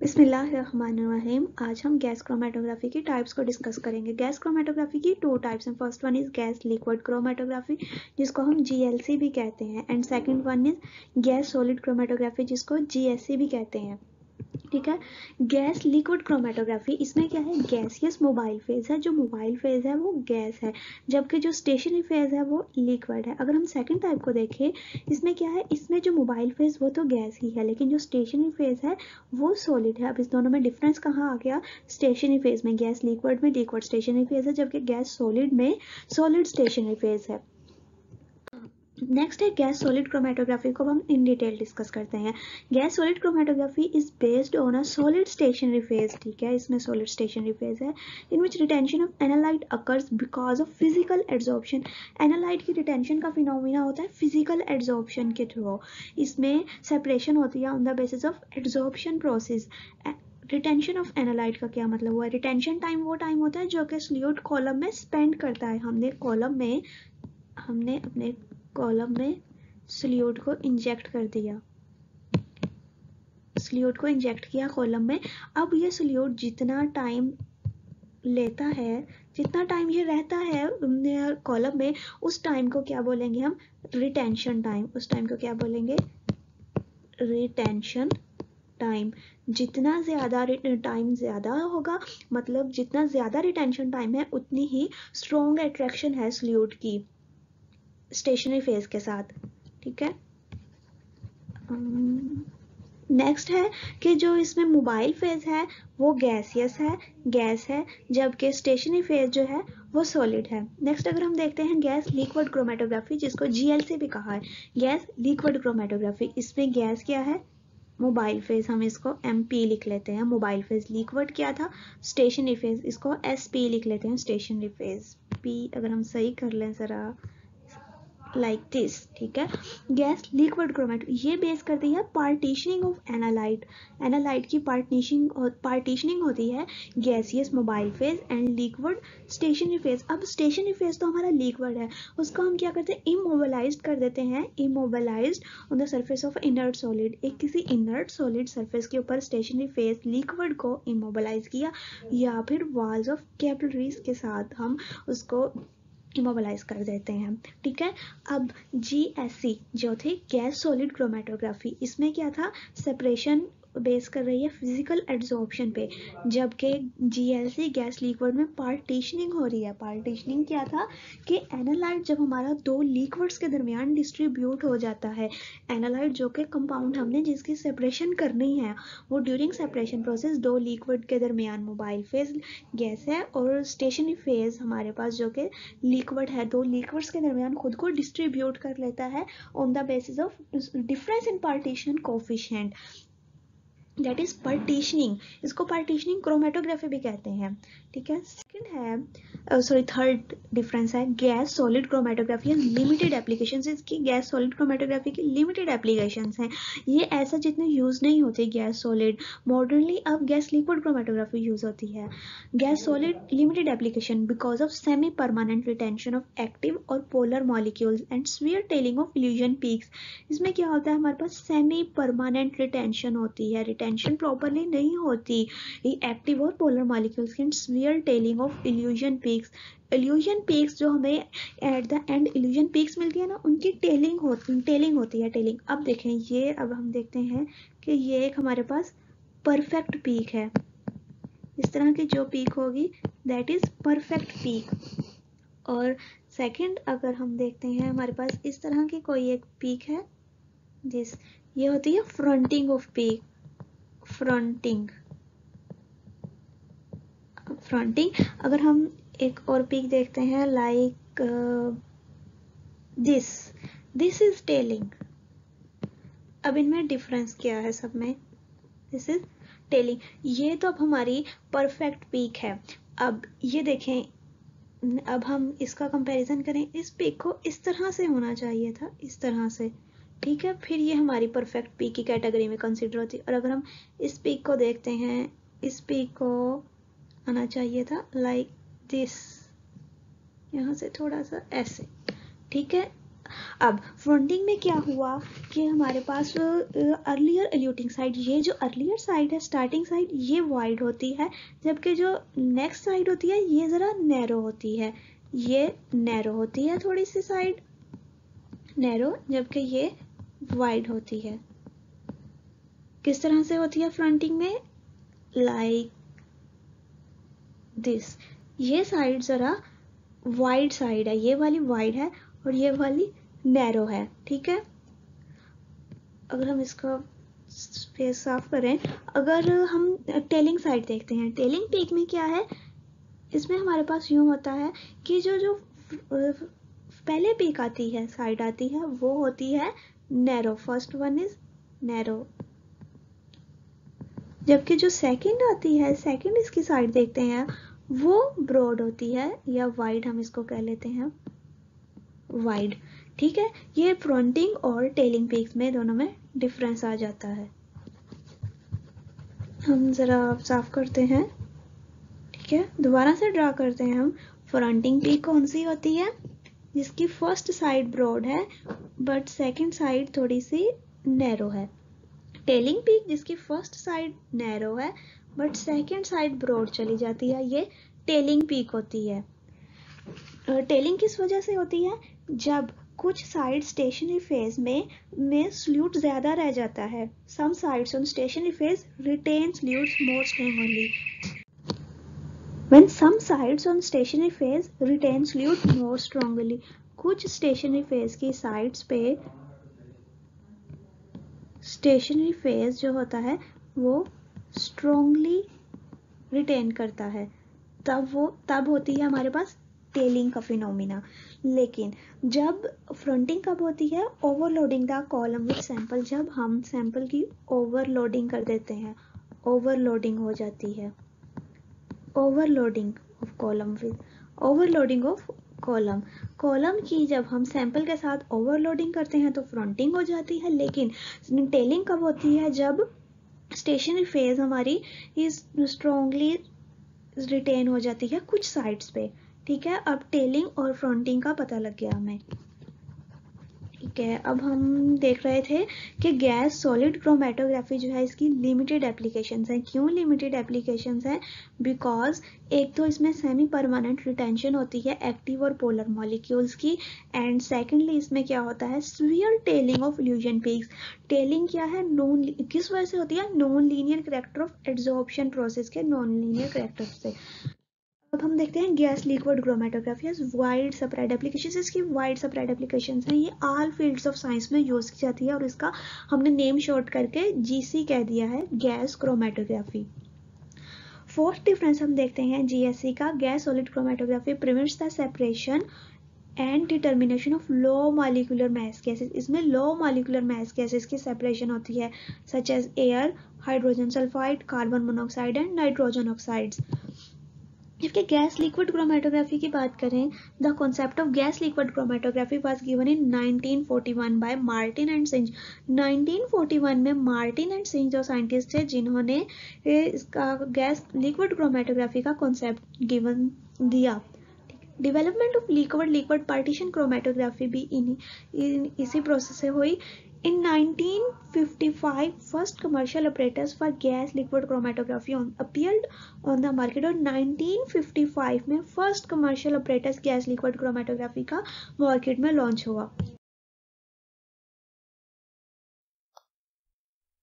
बिस्मिल्लाहिर्रहमानिर्रहीम। आज हम गैस क्रोमेटोग्राफी के टाइप्स को डिस्कस करेंगे। गैस क्रोमेटोग्राफी की टू टाइप्स हैं। First one is gas liquid chromatography जिसको हम जीएलसी भी कहते हैं। And second one is gas solid chromatography जिसको जीएससी भी कहते हैं। ठीक है? गैस लिक्विड क्रोमेटोग्राफी इसमें क्या है? गैसियस मोबाइल फ़ेज़ है। जो मोबाइल फ़ेज़ है, वो गैस है। जबकि जो स्टेशनरी फ़ेज़ है, वो लिक्विड है। अगर हम सेकंड टाइप को देखें, इसमें क्या है? इसमें जो मोबाइल फ़ेज़ वो तो गैस ही है, लेकिन जो स्टेशनरी फ़ेज़ है, वो सॉलिड है। अब इस दोनों में डिफरेंस कहाँ आ गया? स्टेशनरी फ़ेज़ में गैस लिक्विड में लिक्विड स्टेशनरी फ़ेज़ है, जबकि गैस सॉलिड में सॉलिड स्टेशनरी फ़ेज़ है। नेक्स्ट है गैस सॉलिड क्रोमेटोग्राफी को हम इन डिटेल डिस्कस करते हैं। Gas solid chromatography is based on a solid stationary phase ठीक है? इसमें सॉलिड स्टेशनरी फ़ेज़ है in which retention of analyte occurs because of physical adsorption analyte की रिटेंशन का फिनोमिना होता है फ़िज़िकल एड्जॉर्प्शन के थ्रू इसमें सेपरेशन होती है on the basis of adsorption process retention of analyte का क्या मतलब हुआ? रिटेंशन टाइम वो टाइम होता है जो कि स्ल्यूट कॉलम में स्पेंड करता है। हमने कॉलम में, हमने अपने कॉलम में सल्यूट को इंजेक्ट कर दिया। सल्यूट को इंजेक्ट किया कॉलम में। अब ये सल्यूट जितना टाइम लेता है, जितना टाइम ये रहता है कॉलम में, उस टाइम को क्या बोलेंगे हम? Retention time. उस टाइम को क्या बोलेंगे? Retention time. जितना ज़्यादा टाइम ज़्यादा होगा मतलब जितना ज़्यादा रिटेंशन टाइम है, उतनी ही स्ट्रॉन्ग अट्रैक्शन है सल्यूट की। स्टेशनरी फ़ेज़ के साथ, ठीक है? नेक्स्ट है कि जो इसमें मोबाइल फ़ेज़ है, वो गैसियस है गैस है, जबकि स्टेशनरी फ़ेज़ जो है, वो सॉलिड है। नेक्स्ट अगर हम देखते हैं गैस लिक्विड क्रोमेटोग्राफी जिसको जीएलसी भी कहा है गैस लिक्विड क्रोमेटोग्राफी इसमें गैस क्या है? मोबाइल फ़ेज़ हम इसको एम पी लिख लेते हैं। मोबाइल फ़ेज़ लिक्विड क्या था? स्टेशनरी फ़ेज़ इसको एस पी लिख लेते हैं स्टेशनरी फ़ेज़ पी अगर हम सही कर लें ज़रा। लाइक दिस ठीक है? गैस लिक्विड क्रोमेट ये बेस करती है पार्टीशनिंग ऑफ़ एनालाइट एनालाइट की पार्टीशनिंग पार्टीशनिंग होती है gaseous mobile phase and liquid stationary phase अब स्टेशनरी फ़ेज़ तो हमारा लिक्विड है। उसको हम क्या करते हैं? इमोबलाइज कर देते हैं। Immobilize on the surface of inert solid एक किसी इनर्ट सॉलिड सर्फेस के ऊपर स्टेशनरी फ़ेज़ लिक्विड को इमोबलाइज किया या फिर वॉल्स ऑफ़ कैपिलरीज के साथ हम उसको इमोबलाइज कर देते हैं। ठीक है? अब जी एस सी जो थे गैस सॉलिड क्रोमेटोग्राफी इसमें क्या था? सेपरेशन बेस कर रही है फ़िज़िकल एड्जॉर्प्शन पे, जबकि जीएलसी गैस लिक्विड में पार्टीशनिंग हो रही है। पार्टीशनिंग क्या था कि एनालाइट जब हमारा दो लिक्विड्स के दरमियान डिस्ट्रीब्यूट हो जाता है एनालाइट जो कि कंपाउंड हमने जिसकी सेपरेशन करनी है, वो ड्यूरिंग सेपरेशन प्रोसेस दो लिक्विड के दरमियान मोबाइल फ़ेज़ गैस है और स्टेशनरी फ़ेज़ हमारे पास जो कि लिक्विड है, दो लिक्विड्स के दरमियान खुद को डिस्ट्रीब्यूट कर लेता है on the basis of difference in partition coefficient that is partitioning इसको पार्टीशनिंग क्रोमेटोग्राफी भी कहते हैं। ठीक है? सेकंड है सॉरी थर्ड डिफरेंस है gas solid chromatography limited application इसकी गैस सॉलिड क्रोमेटोग्राफी की लिमिटेड एप्लीकेशन हैं। ये ऐसा जितने यूज़ नहीं होते गैस सॉलिड मॉडर्नली अब गैस लिक्विड क्रोमेटोग्राफी यूज़ होती है। Gas solid limited application because of semi permanent retention of active और polar molecules and severe tailing of elution peaks इसमें क्या होता है? हमारे पास सेमी परमानेंट रिटेंशन होती है रिटेंशन प्रॉपरली नहीं होती। एक्टिव और पोलर मॉलिक्यूल्स की severe tailing of elution peaks elution peaks जो हमें at the end elution peaks मिलती है ना, उनकी टेलिंग होती टेलिंग होती है टेलिंग अब देखें, ये, अब हम देखते हैं कि ये एक हमारे पास परफेक्ट पीक है। इस तरह की जो पीक होगी दैट इज़ परफेक्ट पीक और सेकंड अगर हम देखते हैं, हमारे पास इस तरह की कोई एक पीक है, जिस, ये होती है fronting of peak fronting fronting अगर हम एक और पिक देखते हैं like this this is tailing अब इनमें डिफरेंस क्या है सब में? दिस इज़ टेलिंग ये तो अब हमारी परफेक्ट पीक है. अब ये देखें, अब हम इसका कंपैरिजन करें, इस पीक को इस तरह से होना चाहिए था, इस तरह से। ठीक है, फिर ये हमारी परफेक्ट पीक की कैटेगरी में कंसिडर होती है। और अगर हम इस पीक को देखते हैं, इस पीक को आना चाहिए था लाइक दिस यहाँ से थोड़ा सा ऐसे, ठीक है? अब फ्रंटिंग में क्या हुआ कि हमारे पास अर्लियर एल्यूटिंग साइड ये जो अर्लियर साइड है स्टार्टिंग साइड ये वाइड होती है, जबकि जो नेक्स्ट साइड होती है, ये ज़रा नैरो होती है। ये नैरो होती है थोड़ी सी साइड नैरो जबकि ये वाइड होती है। किस तरह से होती है फ्रंटिंग में? लाइक दिस ये साइड ज़रा वाइड साइड है। ये वाली वाइड है और ये वाली नैरो है। ठीक है? अगर हम इसका स्पेस साफ़ करें, अगर हम टेलिंग साइड देखते हैं। टेलिंग पीक में क्या है? इसमें हमारे पास यूँ होता है कि जो जो पहले पीक आती है साइड आती है, वो होती है narrow first one is narrow जबकि जो सेकंड आती है सेकंड इसकी साइड देखते हैं, वो ब्रॉड होती है, या वाइड हम इसको कह लेते हैं वाइड ठीक है? ये फ्रंटिंग और टेलिंग पिक्स में दोनों में डिफरेंस आ जाता है. हम ज़रा साफ़ करते हैं. ठीक है? दोबारा से ड्रा करते हैं हम. फ्रंटिंग पीक कौन सी होती है? जिसकी फ़र्स्ट साइड ब्रॉड है बट सेकंड साइड थोड़ी सी नैरो है। टेलिंग पीक जिसकी फ़र्स्ट साइड नैरो है बट सेकेंड साइड ब्रॉड चली जाती है, ये टेलिंग पीक होती है। टेलिंग किस वजह से होती है? जब कुछ साइड स्टेशनरी फ़ेज़ में में स्ल्यूट ज़्यादा रह जाता है some sides on stationary phase retain solutes more strongly when some sides on stationary phase retain solute more strongly, कुछ स्टेशनरी फ़ेज़ की साइड्स पे स्टेशनरी फ़ेज़ जो होता है, वो स्ट्रोंगली रिटेन करता है। तब वो, तब होती है हमारे पास टेलिंग का फिनोमिना लेकिन जब फ्रंटिंग कब होती है? Overloading the column with sample जब हम सैंपल की ओवरलोडिंग कर देते हैं ओवरलोडिंग हो जाती है। Overloading of column with overloading of column column की जब हम सैंपल के साथ ओवरलोडिंग करते हैं तो फ्रंटिंग हो जाती है, लेकिन टेलिंग कब होती है? जब स्टेशनरी फ़ेज़ हमारी स्ट्रोंगली रिटेन हो जाती है कुछ साइड्स पे। ठीक है? अब टेलिंग और फ्रंटिंग का पता लग गया हमें। ठीक है, अब हम देख रहे थे कि गैस सॉलिड क्रोमेटोग्राफी जो है, इसकी लिमिटेड एप्लीकेशन है। क्यों लिमिटेड एप्लीकेशन है? बिकॉज़ एक तो इसमें सेमी परमानेंट रिटेंशन होती है एक्टिव और पोलर मॉलिक्यूल्स की। एंड सेकेंडली इसमें क्या होता है? Severe tailing of elution peaks tailing क्या है? नॉन किस वजह से होती है? Non linear character of adsorption process के नॉन लीनियर करेक्टर से। अब हम देखते हैं gas liquid chromatography wide spread application इसकी वाइड सप्राइड एप्लीकेशन है। ये ऑल फील्ड्स ऑफ़ साइंस में यूज़ की जाती है और इसका हमने नेम शॉर्ट करके जीसी कह दिया है गैस क्रोमेटोग्राफी फोर्थ डिफरेंस हम देखते हैं जीएससी का gas solid chromatography prevents the separation and determination of low molecular mass gases इसमें लो मालिकुलर मैस गैसेस की सेपरेशन होती है such as air hydrogen sulphide carbon monoxide and nitrogen oxides जबकि gas liquid chromatography की बात करें the concept of gas liquid chromatography was given in 1941 by Martin and Synge 1941 में Martin and Synge जो scientist थे जिन्होंने इसका गैस लिक्विड क्रोमेटोग्राफी का कॉन्सेप्ट गिवन दिया। Development of liquid liquid partition chromatography भी इन, इन इसी प्रोसेस से हुई। In 1955, first commercial apparatus for gas liquid chromatography on, appeared on the market और 1955 में first commercial apparatus gas liquid chromatography का market में launch हुआ